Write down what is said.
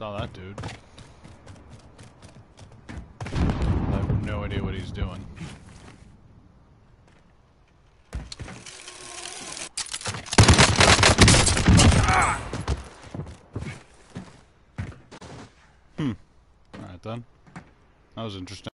Saw that dude. I have no idea what he's doing. Hmm. Alright then. That was interesting.